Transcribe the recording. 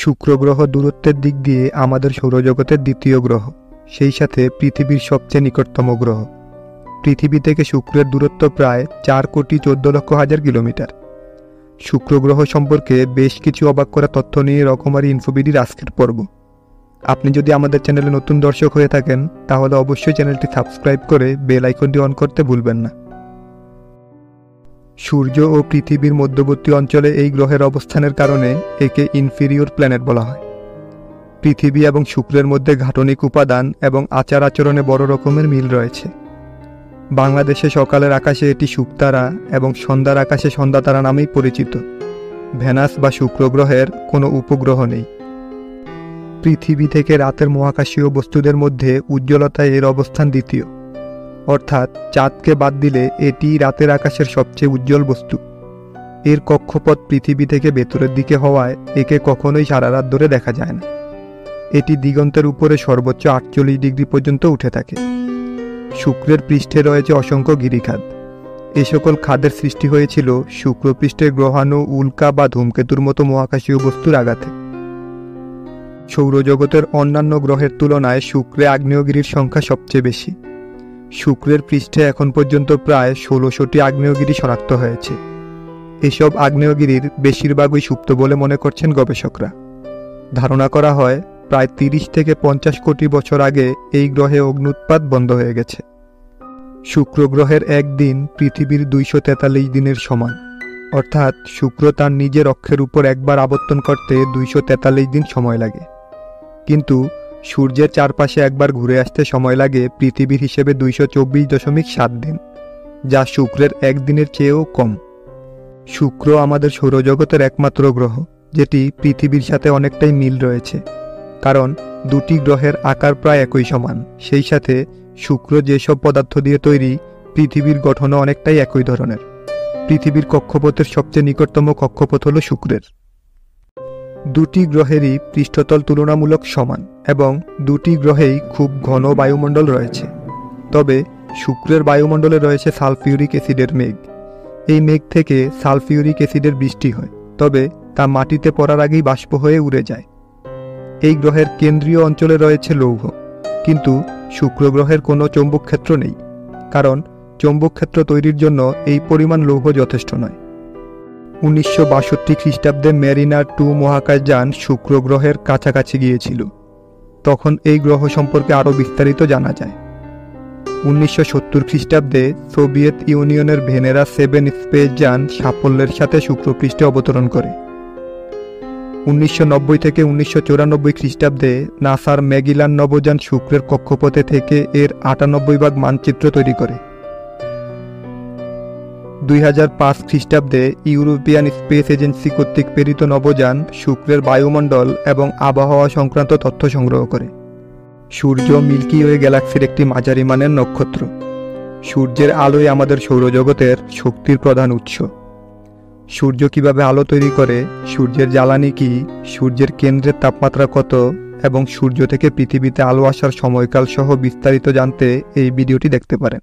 শুক্র গ্রহ দূরত্বের দিক দিয়ে আমাদের সৌরজগতের দ্বিতীয় গ্রহ, সেই সাথে পৃথিবীর সবচেয়ে নিকটতম গ্রহ। পৃথিবী থেকে শুক্রের দূরত্ব প্রায় চার কোটি চোদ্দ লক্ষ হাজার কিলোমিটার। শুক্র গ্রহ সম্পর্কে বেশ কিছু অবাক করা তথ্য নিয়ে রকমারি ইনফোবিডির আজকের পর্ব। আপনি যদি আমাদের চ্যানেলে নতুন দর্শক হয়ে থাকেন, তাহলে অবশ্যই চ্যানেলটি সাবস্ক্রাইব করে বেল আইকনটি অন করতে ভুলবেন না। সূর্য ও পৃথিবীর মধ্যবর্তী অঞ্চলে এই গ্রহের অবস্থানের কারণে একে ইনফিরিয়র প্ল্যানেট বলা হয়। পৃথিবী এবং শুক্রের মধ্যে ঘাটনিক উপাদান এবং আচার আচরণে বড় রকমের মিল রয়েছে। বাংলাদেশে সকালের আকাশে এটি শুকতারা এবং সন্ধ্যার আকাশে সন্ধ্যা তারা নামেই পরিচিত। ভেনাস বা শুক্র গ্রহের কোনো উপগ্রহ নেই। পৃথিবী থেকে রাতের মহাকাশীয় বস্তুদের মধ্যে উজ্জ্বলতায় এর অবস্থান দ্বিতীয়। অর্থাৎ চাঁদকে বাদ দিলে এটি রাতের আকাশের সবচেয়ে উজ্জ্বল বস্তু। এর কক্ষপথ পৃথিবী থেকে ভেতরের দিকে হওয়ায় একে কখনোই সারা রাত ধরে দেখা যায় না। এটি দিগন্তের উপরে সর্বোচ্চ আটচল্লিশ ডিগ্রি পর্যন্ত উঠে থাকে। শুক্রের পৃষ্ঠে রয়েছে অসংখ্য গিরিখাত। এ সকল খাদের সৃষ্টি হয়েছিল শুক্রপৃষ্ঠের গ্রহাণু, উল্কা বা ধূমকেতুর মতো মহাকাশীয় বস্তুর আঘাতে। সৌরজগতের অন্যান্য গ্রহের তুলনায় শুক্রে আগ্নেয়গিরির সংখ্যা সবচেয়ে বেশি। শুক্রের পৃষ্ঠে এখন পর্যন্ত প্রায় ষোলোশোটি আগ্নেয়গিরি শনাক্ত হয়েছে। এসব আগ্নেয়গিরির বেশিরভাগই সুপ্ত বলে মনে করছেন গবেষকরা। ধারণা করা হয়, প্রায় তিরিশ থেকে পঞ্চাশ কোটি বছর আগে এই গ্রহে অগ্নুৎপাত বন্ধ হয়ে গেছে। শুক্র গ্রহের একদিন পৃথিবীর দুইশো তেতাল্লিশ দিনের সমান। অর্থাৎ শুক্র তার নিজের অক্ষের উপর একবার আবর্তন করতে দুইশো তেতাল্লিশ দিন সময় লাগে। কিন্তু সূর্যের চারপাশে একবার ঘুরে আসতে সময় লাগে পৃথিবীর হিসেবে দুইশো চব্বিশ দশমিক সাত দিন, যা শুক্রের একদিনের চেয়েও কম। শুক্র আমাদের সৌরজগতের একমাত্র গ্রহ, যেটি পৃথিবীর সাথে অনেকটাই মিল রয়েছে, কারণ দুটি গ্রহের আকার প্রায় একই সমান। সেই সাথে শুক্র যেসব পদার্থ দিয়ে তৈরি, পৃথিবীর গঠনও অনেকটাই একই ধরনের। পৃথিবীর কক্ষপথের সবচেয়ে নিকটতম কক্ষপথ হল শুক্রের। দুটি গ্রহেরই পৃষ্ঠতল তুলনামূলক সমান এবং দুটি গ্রহেই খুব ঘন বায়ুমণ্ডল রয়েছে। তবে শুক্রের বায়ুমণ্ডলে রয়েছে সালফিউরিক অ্যাসিডের মেঘ। এই মেঘ থেকে সালফিউরিক অ্যাসিডের বৃষ্টি হয়, তবে তা মাটিতে পড়ার আগেই বাষ্প হয়ে উড়ে যায়। এই গ্রহের কেন্দ্রীয় অঞ্চলে রয়েছে লৌহ, কিন্তু শুক্র গ্রহের কোনো চৌম্বক ক্ষেত্র নেই, কারণ চৌম্বক ক্ষেত্র তৈরির জন্য এই পরিমাণ লৌহ যথেষ্ট নয়। উনিশশো বাষট্টি খ্রিস্টাব্দে ম্যারিনার টু মহাকাশযান শুক্র গ্রহের কাছাকাছি গিয়েছিল। তখন এই গ্রহ সম্পর্কে আরও বিস্তারিত জানা যায়। উনিশশো সত্তর খ্রিস্টাব্দে সোভিয়েত ইউনিয়নের ভেনেরা সেভেন স্পেস যান সাফল্যের সাথে শুক্রপৃষ্ঠে অবতরণ করে। উনিশশো নব্বই থেকে উনিশশো চৌরানব্বই খ্রিস্টাব্দে নাসার ম্যাগিলান নবযান শুক্রের কক্ষপথে থেকে এর আটানব্বই ভাগ মানচিত্র তৈরি করে। দুই হাজার পাঁচ খ্রিস্টাব্দে ইউরোপিয়ান স্পেস এজেন্সি কর্তৃক প্রেরিত নবযান শুক্রের বায়ুমণ্ডল এবং আবহাওয়া সংক্রান্ত তথ্য সংগ্রহ করে। সূর্য মিল্কি ওয়ে গ্যালাক্সির একটি মাঝারি মানের নক্ষত্র। সূর্যের আলোই আমাদের সৌরজগতের শক্তির প্রধান উৎস। সূর্য কীভাবে আলো তৈরি করে, সূর্যের জ্বালানি কি, সূর্যের কেন্দ্রের তাপমাত্রা কত, এবং সূর্য থেকে পৃথিবীতে আলো আসার সময়কাল সহ বিস্তারিত জানতে এই ভিডিওটি দেখতে পারেন।